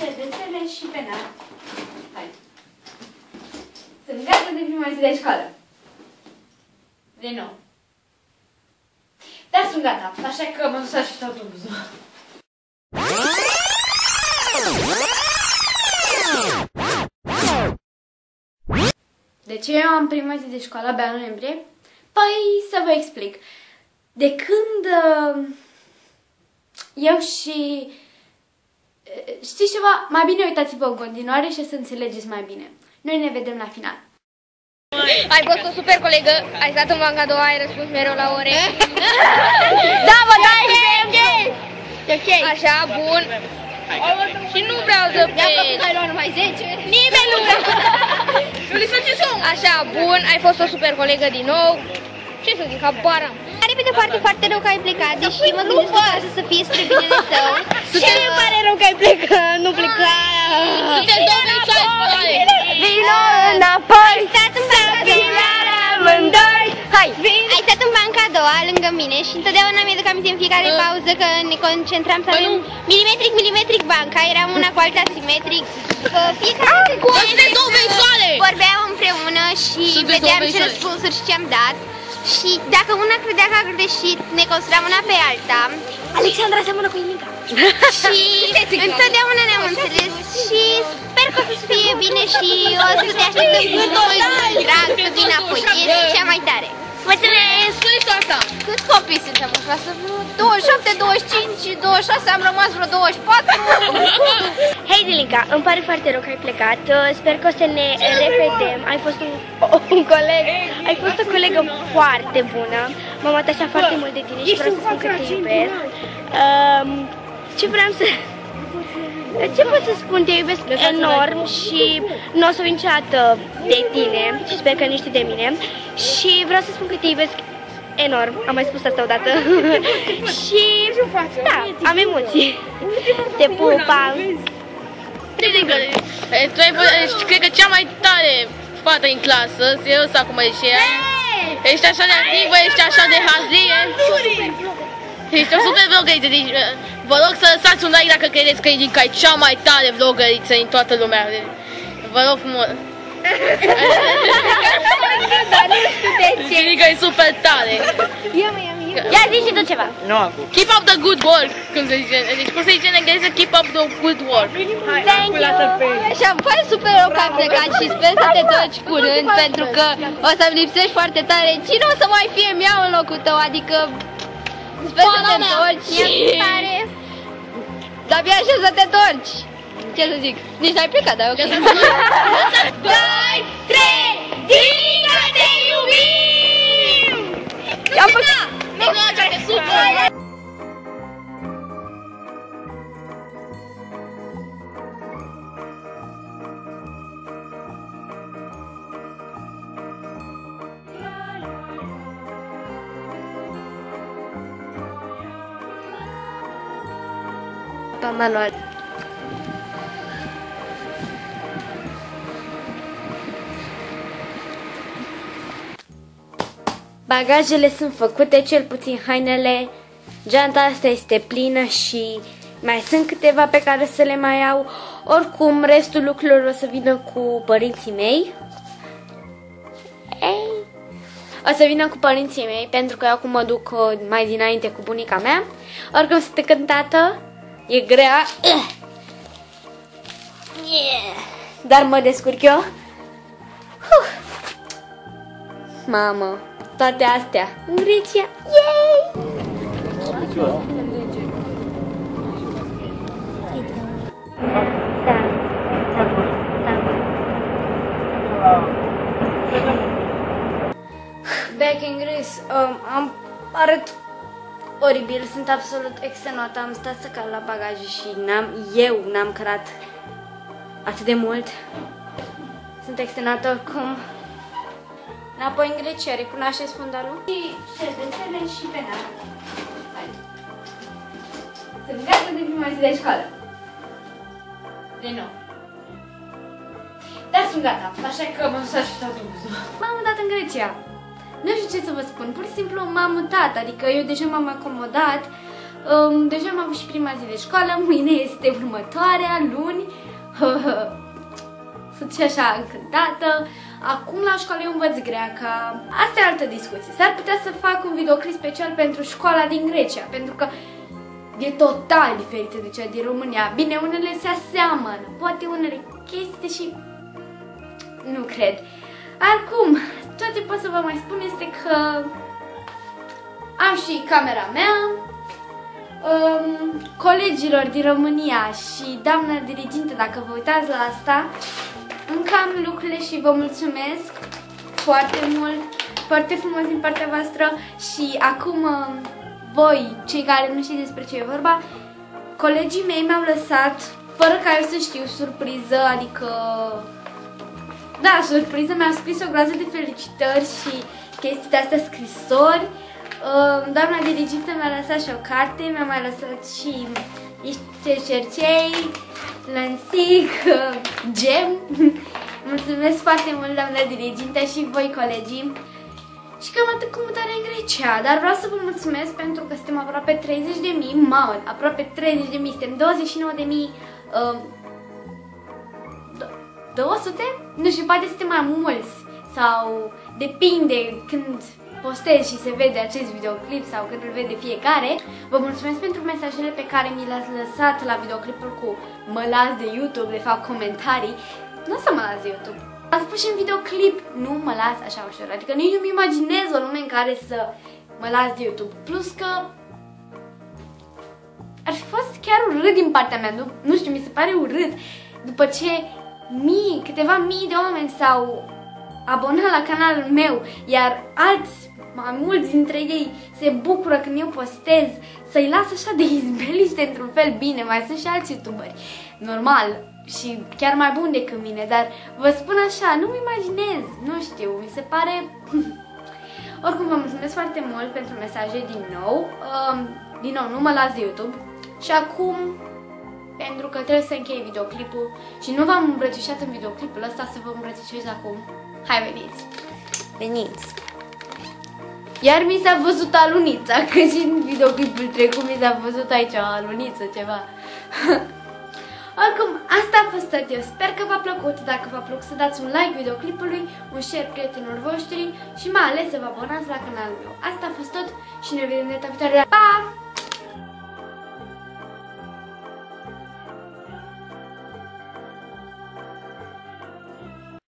șervețele și penal. Hai. Sunt gata de prima zi de școală. De nou. Dar sunt gata, așa că mă duc să aștept autobuzul. De ce eu am prima zi de școală abia în noiembrie? Păi să vă explic. De când uh, eu și... uh, Știți ceva? Mai bine uitați-vă în continuare și să înțelegeți mai bine. Noi ne vedem la final. Ai fost o super colegă, ai stat în banca a doua, ai răspuns mereu la ore. da, mă, da, e ok. E ok. Așa, bun. Și nu vreau să pleci. Ai luat numai 10? Nimeni nu vrea. Așa, bun, ai fost o super colegă din nou. Ce să zic, habar am. Pare pe de parte foarte rău că ai plecat, deși mă gândesc că poate să fie spre binele tău. Ce mi pare rău că ai plecat, nu pleca. Sunteți două veșoare spălare. Vino înapoi, stat în banca amândoi. Hai, ai stat în banca a doua lângă mine și întotdeauna mi-aduc aminte în fiecare pauză că ne concentram să avem milimetric, milimetric banca, eram una cu alta simetric. Că fiecare Bă, sunteți două veșoare. vorbeam împreună și Sunteți vedeam două ce veșoare. răspunsuri și ce-am dat. Și dacă una credea că a greșit, ne consideram una pe alta. Alexandra seamănă cu Imica. și întotdeauna ne-am înțeles și sper că o să fie bine și o să te așteptăm cu mult tu asta. Câți copii suntem în clasă? Vreo 27, 25 și 26, am rămas vreo 24. Hei, Dilica, îmi pare foarte rău că ai plecat. Uh, Sper că o să ne revedem. Ai fost un, un coleg, ai fost o colegă foarte bună. M-am atașat foarte mult de tine și vreau să spun că te iubesc. Um, ce vreau să... Ce pot să spun? Te iubesc enorm și nu o să uit niciodată de tine și sper că nici tu de mine. Și vreau să spun că te iubesc enorm. Am mai spus asta odată. și da, am emoții. Te pupa. Adică, e, tu ai fost, ești, cred că cea mai tare fată în clasă, serios acum ești ea. Ești așa de activă, ești așa de hazlie. Ești o super vlogăriță, deci uh, vă rog să lăsați un like dacă credeți că Edica e cea mai tare vlogăriță din toată lumea. Vă rog frumos. Dar nu știu de ce. Edica e super tare. Ia zi și tu ceva. Keep up the good work, cum se zice. Deci cum se zice în engleză, keep up the good work. Thank you. Și îmi pare super rău că ai plecat și sper să te torci curând pentru că o să-mi lipsești foarte tare. Cine o să mai fie mea în locul tău? Adică sper să te întorci și... De-abia aștept să te întorci. Ce să zic? Nici n-ai plecat, dar e ok. Pa manual. Bagajele sunt făcute, cel puțin hainele. Geanta asta este plină și mai sunt câteva pe care să le mai iau. Oricum, restul lucrurilor o să vină cu părinții mei. Ei. O să vină cu părinții mei, pentru că eu acum mă duc uh, mai dinainte cu bunica mea. Oricum sunt cântată, e grea. Yeah. Dar mă descurc eu. Huh. Mamă, toate astea în Grecia. Yay! Da. Back in Greece, um, am arăt oribil, sunt absolut extenuată, am stat să cal la bagaje și n-am, eu n-am cărat atât de mult. Sunt extenuată oricum. Înapoi în Grecia, recunoașteți fundalul? Și șervețele și penal. Hai. Sunt gata de prima zi de școală. De nou. Dar sunt gata, așa că mă duc să aștept autobuzul. M-am mutat în Grecia. Nu știu ce să vă spun, pur și simplu m-am mutat, adică eu deja m-am acomodat. Um, deja am avut și prima zi de școală, mâine este următoarea, luni. Sunt și așa încântată. Acum la școală eu învăț greaca. Asta e altă discuție. S-ar putea să fac un videoclip special pentru școala din Grecia, pentru că e total diferită de cea din România. Bine, unele se aseamănă, poate unele chestii și nu cred. Acum, tot ce pot să vă mai spun este că am și camera mea, um, colegilor din România și doamna dirigintă, dacă vă uitați la asta, încă am lucrurile și vă mulțumesc foarte mult, foarte frumos din partea voastră și acum um, voi, cei care nu știți despre ce e vorba, colegii mei mi-au lăsat, fără ca eu să știu, surpriză, adică... Da, surpriză, mi-au scris o groază de felicitări și chestii de astea scrisori Doamna dirigintă mi-a lăsat și o carte, mi-a mai lăsat și niște cercei, lănțic, gem. Mulțumesc foarte mult, doamna dirigintă și voi, colegii. Și cam atât cu mutarea în Grecia, dar vreau să vă mulțumesc pentru că suntem aproape 30 de mii, mamă, aproape 30 de mii, suntem 29 de mii, uh, 200? Nu știu, poate suntem mai mulți sau depinde când postez și se vede acest videoclip sau când îl vede fiecare. Vă mulțumesc pentru mesajele pe care mi le-ați lăsat la videoclipul cu mă las de YouTube, de fapt comentarii. Nu o să mă las de YouTube. Ați spus și în videoclip, nu mă las așa ușor, adică nici nu-mi imaginez o lume în care să mă las de YouTube. Plus că ar fi fost chiar urât din partea mea, nu, nu știu, mi se pare urât după ce mii, câteva mii de oameni s-au abonat la canalul meu, iar alți mai mulți dintre ei se bucură când eu postez, să-i las așa de izbeliște într-un fel. Bine, mai sunt și alți youtuberi, normal, și chiar mai buni decât mine, dar vă spun așa, nu-mi imaginez, nu știu, mi se pare... Oricum vă mulțumesc foarte mult pentru mesaje din nou, um, din nou, nu mă las de YouTube. Și acum pentru că trebuie să închei videoclipul și nu v-am îmbrățișat în videoclipul ăsta să vă îmbrățișez acum. Hai, veniți! Veniți! Iar mi s-a văzut alunița, că și în videoclipul trecut mi s-a văzut aici o aluniță, ceva. Oricum, asta a fost tot eu. Sper că v-a plăcut. Dacă v-a plăcut să dați un like videoclipului, un share prietenilor voștri și mai ales să vă abonați la canalul meu. Asta a fost tot și ne vedem data viitoare. Pa!